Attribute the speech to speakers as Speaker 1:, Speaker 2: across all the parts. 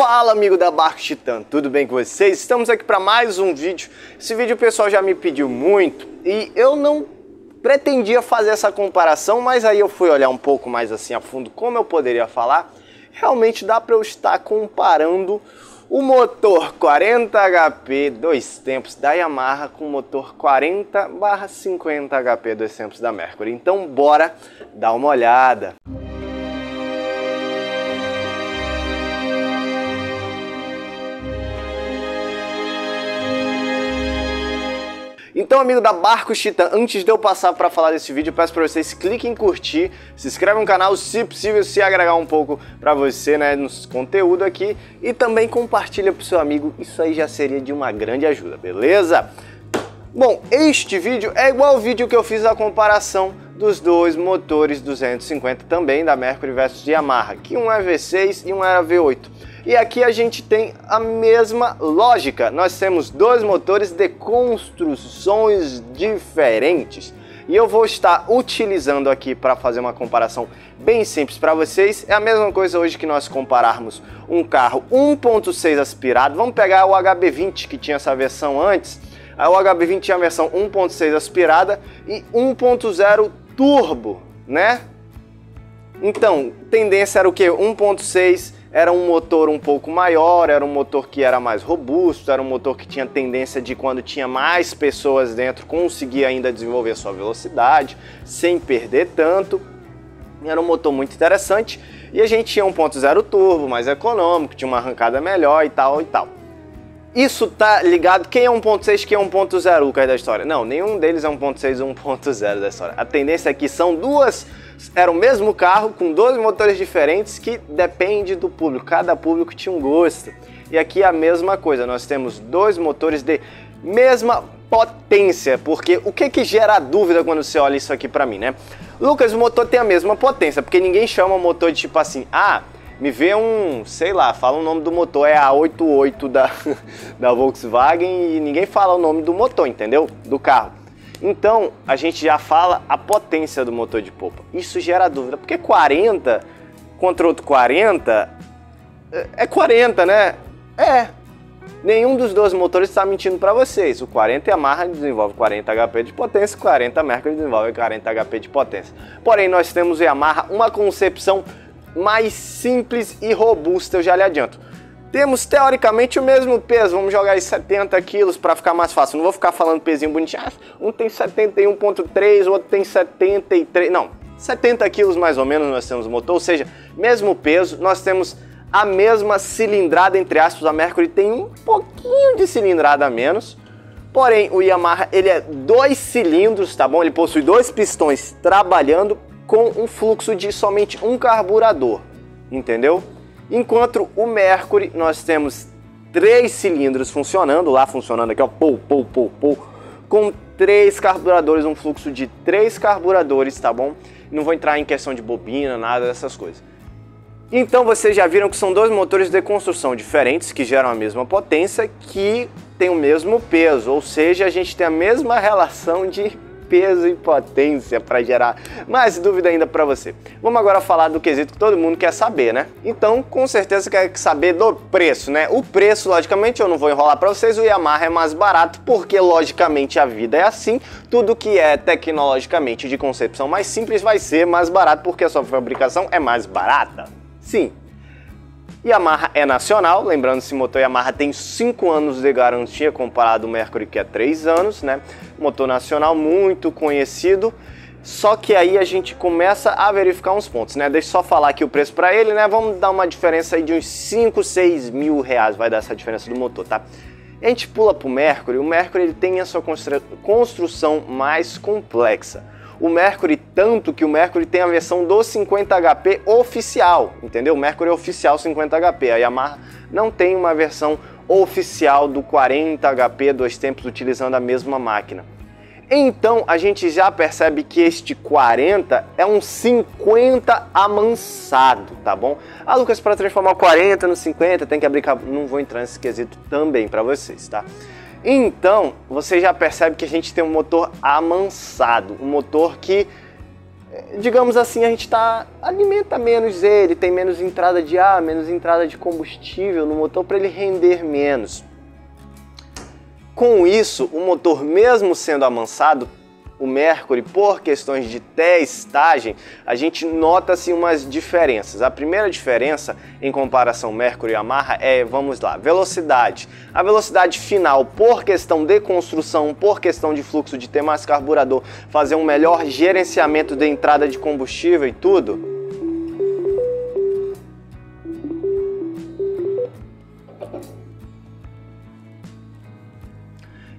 Speaker 1: Fala amigo da Barco Titã, tudo bem com vocês? Estamos aqui para mais um vídeo. Esse vídeo o pessoal já me pediu muito e eu não pretendia fazer essa comparação, mas aí eu fui olhar um pouco mais assim a fundo como eu poderia falar. Realmente dá para eu estar comparando o motor 40 HP dois tempos da Yamaha com o motor 40/50 HP dois tempos da Mercury. Então bora dar uma olhada. Então, amigo da Barcos Titã, antes de eu passar para falar desse vídeo, peço para vocês cliquem em curtir, se inscreve no canal, se possível, se agregar um pouco para você, né, no conteúdo aqui e também compartilha pro seu amigo, isso aí já seria de uma grande ajuda, beleza? Bom, este vídeo é igual ao vídeo que eu fiz a comparação dos dois motores 250 também da Mercury versus Yamaha, que um é V6 e um era V8. E aqui a gente tem a mesma lógica. Nós temos dois motores de construções diferentes. E eu vou estar utilizando aqui para fazer uma comparação bem simples para vocês. É a mesma coisa hoje que nós compararmos um carro 1.6 aspirado. Vamos pegar o HB20 que tinha essa versão antes. O HB20 tinha a versão 1.6 aspirada e 1.0 turbo, né? Então, tendência era o que? 1.6 era um motor um pouco maior, era um motor que era mais robusto, era um motor que tinha tendência de quando tinha mais pessoas dentro conseguir ainda desenvolver sua velocidade sem perder tanto. Era um motor muito interessante e a gente tinha 1.0 turbo, mais econômico, tinha uma arrancada melhor e tal e tal. Isso tá ligado quem é 1.6, quem é 1.0, o da história? Não, nenhum deles é 1.6 ou 1.0 da história. A tendência é que são duas era o mesmo carro com dois motores diferentes que depende do público, cada público tinha um gosto. E aqui é a mesma coisa, nós temos dois motores de mesma potência, porque o que que gera dúvida quando você olha isso aqui para mim, né? Lucas, o motor tem a mesma potência, porque ninguém chama o motor de tipo assim, ah, me vê um, sei lá, fala o nome do motor, é a 88 da, da Volkswagen e ninguém fala o nome do motor, entendeu? Do carro. Então, a gente já fala a potência do motor de polpa. Isso gera dúvida, porque 40 contra outro 40 é 40, né? É. Nenhum dos dois motores está mentindo para vocês. O 40 Yamaha desenvolve 40 HP de potência, o 40 Mercury desenvolve 40 HP de potência. Porém, nós temos o Yamaha uma concepção mais simples e robusta, eu já lhe adianto. Temos teoricamente o mesmo peso, vamos jogar aí 70 quilos para ficar mais fácil. Não vou ficar falando pezinho bonitinho, ah, um tem 71,3, o outro tem 73. Não, 70 quilos mais ou menos nós temos o motor, ou seja, mesmo peso, nós temos a mesma cilindrada, entre aspas, a Mercury tem um pouquinho de cilindrada a menos. Porém, o Yamaha ele é dois cilindros, tá bom? Ele possui dois pistões trabalhando com um fluxo de somente um carburador, entendeu? Enquanto o Mercury, nós temos três cilindros funcionando, lá funcionando aqui, ó, pou, pou, pou, pou, com três carburadores, um fluxo de três carburadores, tá bom? Não vou entrar em questão de bobina, nada dessas coisas. Então vocês já viram que são dois motores de construção diferentes, que geram a mesma potência, que tem o mesmo peso, ou seja, a gente tem a mesma relação de peso e potência para gerar mais dúvida ainda para você. Vamos agora falar do quesito que todo mundo quer saber, né? Então, com certeza quer saber do preço, né? O preço, logicamente, eu não vou enrolar para vocês, o Yamaha é mais barato porque, logicamente, a vida é assim. Tudo que é tecnologicamente de concepção mais simples vai ser mais barato porque a sua fabricação é mais barata. Sim, Yamaha é nacional, lembrando esse motor Yamaha tem 5 anos de garantia comparado ao Mercury que é 3 anos, né? Motor nacional muito conhecido. Só que aí a gente começa a verificar uns pontos, né? Deixa eu só falar aqui o preço para ele, né? Vamos dar uma diferença aí de uns 5, 6 mil reais, vai dar essa diferença do motor, tá? A gente pula para o Mercury, o Mercury ele tem a sua construção mais complexa o Mercury tanto que o Mercury tem a versão do 50 HP oficial, entendeu? O Mercury é oficial 50 HP. A Yamaha não tem uma versão oficial do 40 HP dois tempos utilizando a mesma máquina. Então a gente já percebe que este 40 é um 50 amansado, tá bom? Ah, Lucas, para transformar o 40 no 50 tem que abrir. Não vou entrar nesse quesito também para vocês, tá? Então, você já percebe que a gente tem um motor amansado, um motor que digamos assim, a gente tá, alimenta menos ele, tem menos entrada de ar, menos entrada de combustível no motor para ele render menos. Com isso, o motor, mesmo sendo amansado, o Mercury, por questões de testagem, a gente nota-se umas diferenças. A primeira diferença em comparação Mercury e Yamaha é, vamos lá, velocidade. A velocidade final, por questão de construção, por questão de fluxo de ter mais carburador, fazer um melhor gerenciamento de entrada de combustível e tudo,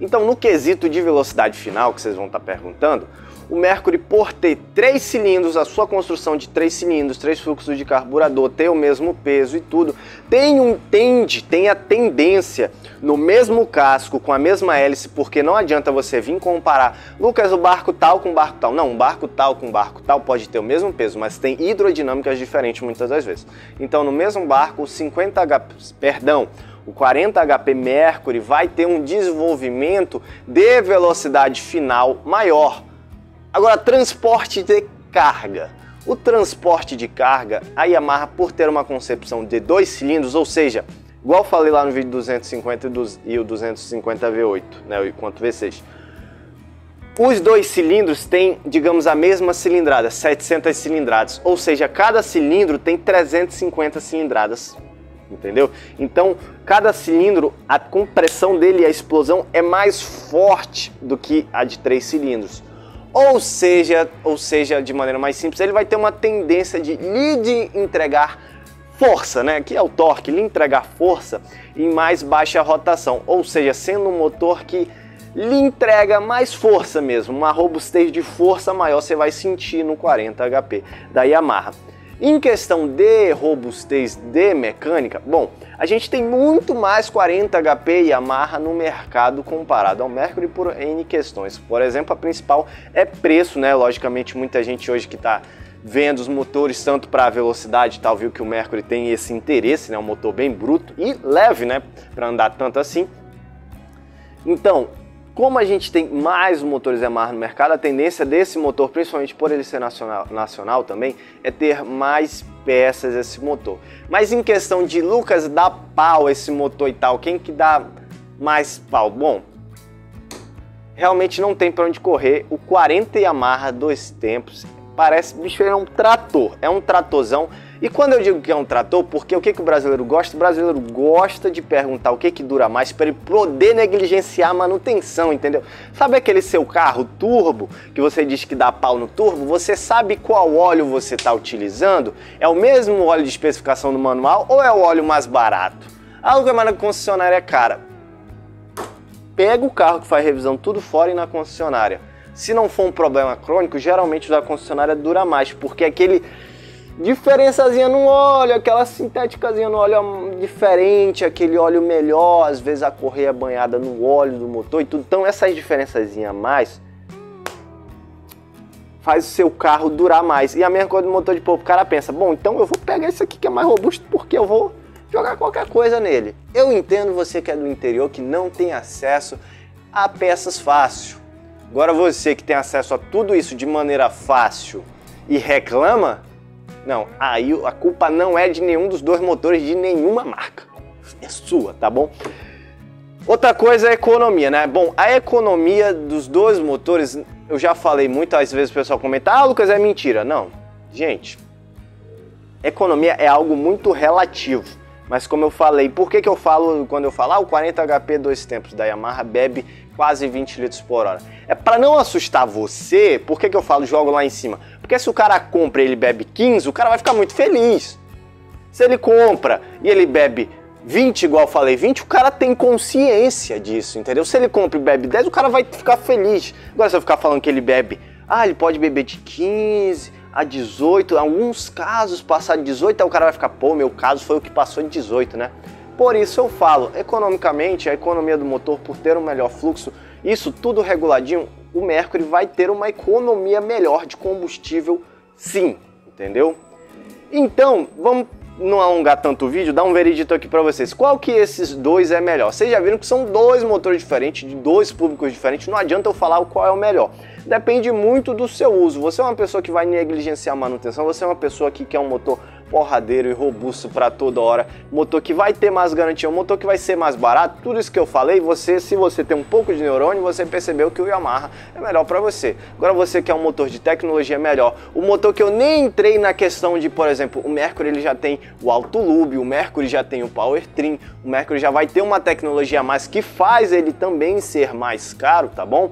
Speaker 1: Então, no quesito de velocidade final, que vocês vão estar perguntando, o Mercury, por ter três cilindros, a sua construção de três cilindros, três fluxos de carburador, ter o mesmo peso e tudo, tem um tende, tem a tendência no mesmo casco, com a mesma hélice, porque não adianta você vir comparar, Lucas, o barco tal com o barco tal. Não, um barco tal com um barco tal pode ter o mesmo peso, mas tem hidrodinâmicas diferentes muitas das vezes. Então, no mesmo barco, 50 H, perdão, o 40 HP Mercury vai ter um desenvolvimento de velocidade final maior. Agora, transporte de carga. O transporte de carga, a Yamaha, por ter uma concepção de dois cilindros, ou seja, igual falei lá no vídeo 250 e o 250 V8, né, quanto V6, os dois cilindros têm, digamos, a mesma cilindrada, 700 cilindradas, ou seja, cada cilindro tem 350 cilindradas entendeu? Então, cada cilindro, a compressão dele a explosão é mais forte do que a de três cilindros. Ou seja, ou seja, de maneira mais simples, ele vai ter uma tendência de lhe entregar força, né? Que é o torque, lhe entregar força em mais baixa rotação. Ou seja, sendo um motor que lhe entrega mais força mesmo, uma robustez de força maior você vai sentir no 40 HP da Yamaha. Em questão de robustez de mecânica, bom, a gente tem muito mais 40 HP Yamaha no mercado comparado ao Mercury por N questões. Por exemplo, a principal é preço, né? Logicamente, muita gente hoje que está vendo os motores tanto para velocidade e tal, viu que o Mercury tem esse interesse, né? Um motor bem bruto e leve, né? Para andar tanto assim. Então, como a gente tem mais motores Yamaha no mercado, a tendência desse motor, principalmente por ele ser nacional, nacional também, é ter mais peças esse motor. Mas em questão de Lucas, dá pau esse motor e tal, quem que dá mais pau? Bom, realmente não tem para onde correr. O 40 Yamaha dois tempos, parece, bicho, é um trator, é um tratorzão e quando eu digo que é um trator, porque o que, que o brasileiro gosta? O brasileiro gosta de perguntar o que, que dura mais para ele poder negligenciar a manutenção, entendeu? Sabe aquele seu carro turbo que você diz que dá pau no turbo? Você sabe qual óleo você está utilizando? É o mesmo óleo de especificação do manual ou é o óleo mais barato? Algo que é na concessionária é cara. Pega o carro que faz revisão tudo fora e na concessionária. Se não for um problema crônico, geralmente o da concessionária dura mais, porque aquele diferençazinha no óleo, aquela sintéticazinha no óleo diferente, aquele óleo melhor, às vezes a correia banhada no óleo do motor e tudo. Então essas diferençazinhas a mais faz o seu carro durar mais. E a mesma coisa do motor de polpa, o cara pensa, bom, então eu vou pegar esse aqui que é mais robusto porque eu vou jogar qualquer coisa nele. Eu entendo você que é do interior que não tem acesso a peças fácil. Agora você que tem acesso a tudo isso de maneira fácil e reclama, não, aí a culpa não é de nenhum dos dois motores de nenhuma marca. É sua, tá bom? Outra coisa é a economia, né? Bom, a economia dos dois motores, eu já falei muitas vezes o pessoal comenta, ah, Lucas, é mentira. Não, gente, economia é algo muito relativo. Mas como eu falei, por que, que eu falo, quando eu falo, ah, o 40 HP dois tempos da Yamaha bebe quase 20 litros por hora? É para não assustar você, por que, que eu falo jogo lá em cima? Porque se o cara compra e ele bebe 15, o cara vai ficar muito feliz. Se ele compra e ele bebe 20, igual eu falei, 20, o cara tem consciência disso, entendeu? Se ele compra e bebe 10, o cara vai ficar feliz. Agora, se eu ficar falando que ele bebe, ah, ele pode beber de 15 a 18, em alguns casos passar de 18, aí o cara vai ficar, pô, meu caso foi o que passou de 18, né? Por isso eu falo, economicamente, a economia do motor, por ter um melhor fluxo, isso tudo reguladinho, o Mercury vai ter uma economia melhor de combustível, sim, entendeu? Então, vamos não alongar tanto o vídeo, dar um veredito aqui para vocês. Qual que esses dois é melhor? Vocês já viram que são dois motores diferentes, de dois públicos diferentes, não adianta eu falar qual é o melhor. depende muito do seu uso. Você é uma pessoa que vai negligenciar a manutenção, você é uma pessoa que quer um motor porradeiro e robusto para toda hora, motor que vai ter mais garantia, um motor que vai ser mais barato, tudo isso que eu falei, você, se você tem um pouco de neurônio, você percebeu que o Yamaha é melhor para você. Agora você quer um motor de tecnologia melhor, o motor que eu nem entrei na questão de, por exemplo, o Mercury ele já tem o Alto Lube, o Mercury já tem o Power Trim, o Mercury já vai ter uma tecnologia a mais que faz ele também ser mais caro, tá bom?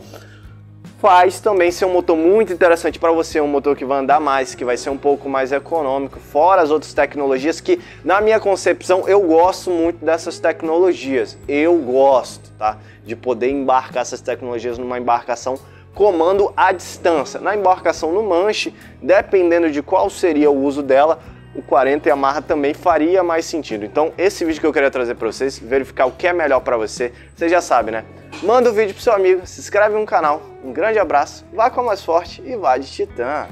Speaker 1: Faz também ser um motor muito interessante para você, um motor que vai andar mais, que vai ser um pouco mais econômico, fora as outras tecnologias que, na minha concepção, eu gosto muito dessas tecnologias. Eu gosto, tá? De poder embarcar essas tecnologias numa embarcação comando à distância. Na embarcação no manche, dependendo de qual seria o uso dela, o 40 Yamaha também faria mais sentido. Então, esse vídeo que eu queria trazer para vocês, verificar o que é melhor para você, você já sabe, né? Manda o um vídeo pro seu amigo, se inscreve no canal, um grande abraço, vá com a mais forte e vá de Titã!